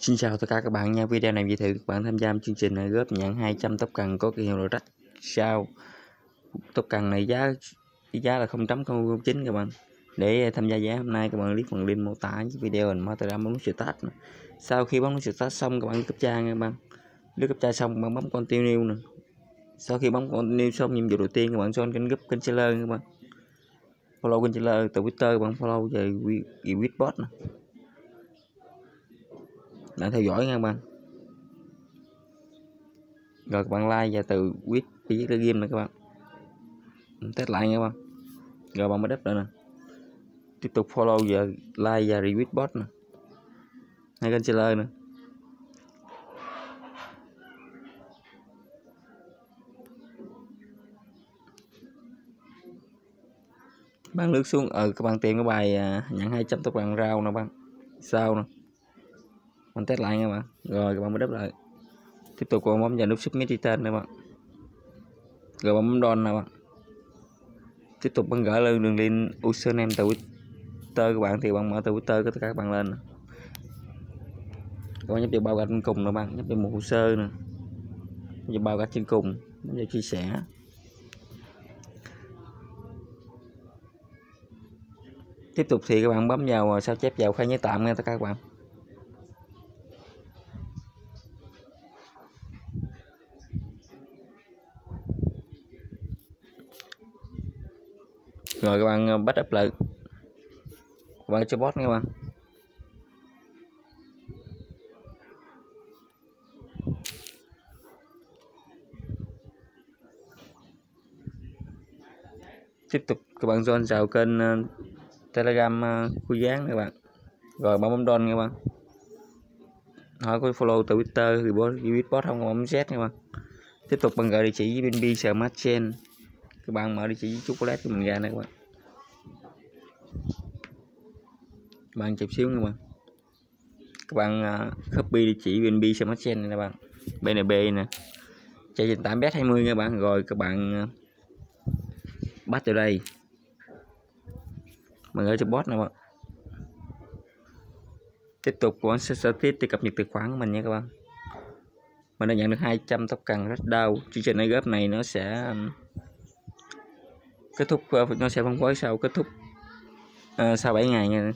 Xin chào tất cả các bạn nha. Video này giới thiệu các bạn tham gia chương trình này góp nhận 200 tóc cần có kỳ hiệu rách sao. Tóc cần này giá giá là 0.009 các bạn. Để tham gia giá hôm nay, các bạn click phần link mô tả với video mình mở Telegram bấm nút start. Sau khi bấm sự start xong, các bạn cấp trang nha các bạn. Nếu cấp trang xong bạn bấm continue nè. Sau khi bấm continue xong, nhiệm vụ đầu tiên, các bạn join kênh group kênh seller các bạn. Follow kênh seller từ Twitter, các bạn follow về Webot nè đã theo dõi nha các bạn. Rồi các bạn like và từ quyết viết cái game này các bạn. Test lại nha các bạn. Rồi bạn mới đắp lại nè. Tiếp tục follow và like và retweet bot nè. Hai kênh seller nè. Bạn lướt xuống. Ờ các bạn tìm cái bài à, nhận 200 tóc bạn rau nè bạn. Sao nè? Mình test lại nha bạn. Rồi, các bạn mới đắp lại. Tiếp tục còn bấm vào nút submit titan nè bạn. Rồi bấm don nè bạn. Tiếp tục bạn gửi lên đường link username từ twitter các bạn thì bạn mở từ twitter của các bạn lên nè. các bạn nhấp vào bao gạch trên cùng nè bạn. Nhấp vào một hồ sơ nè. Nhấp vào bao gạch trên cùng. Nhấp vào chia sẻ. Tiếp tục thì các bạn bấm vào, sao chép vào khai nhớ tạm nha tất cả các bạn. Rồi các bạn ờ, bắt up lại. Các bạn cho bot nha các bạn. Tiếp tục, các bạn join vào kênh ờ, telegram ờ, khu gián các bạn. Rồi, bấm bấm don nha các bạn. Hỏi có follow từ twitter thì bot bot không bấm z nha các bạn. Tiếp tục bằng gửi địa chỉ với BNB Smart Chain. Các bạn mở địa chỉ chocolate của mình ra này các bạn bạn chụp xíu nha bạn các bạn uh, copy địa chỉ BNB Smart Chain này nè bạn. BNB nè. Chạy trên 8 bet 20 nha bạn. Rồi các bạn uh, bắt từ đây. Mình gửi cho bot nè bạn. Tiếp tục của sẽ tiếp thiết cập nhật tài khoản của mình nha các bạn. Mình đã nhận được 200 tóc cần rất đau. Chương trình này góp này nó sẽ à, kết thúc nó sẽ phân phối sau kết thúc uh, sau 7 ngày nha.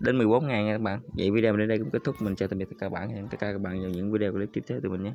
Đến 14 ngày nha các bạn. Vậy video đến đây cũng kết thúc. Mình chào tạm biệt tất cả các bạn. Hẹn tất cả các bạn vào những video clip tiếp theo từ mình nhé.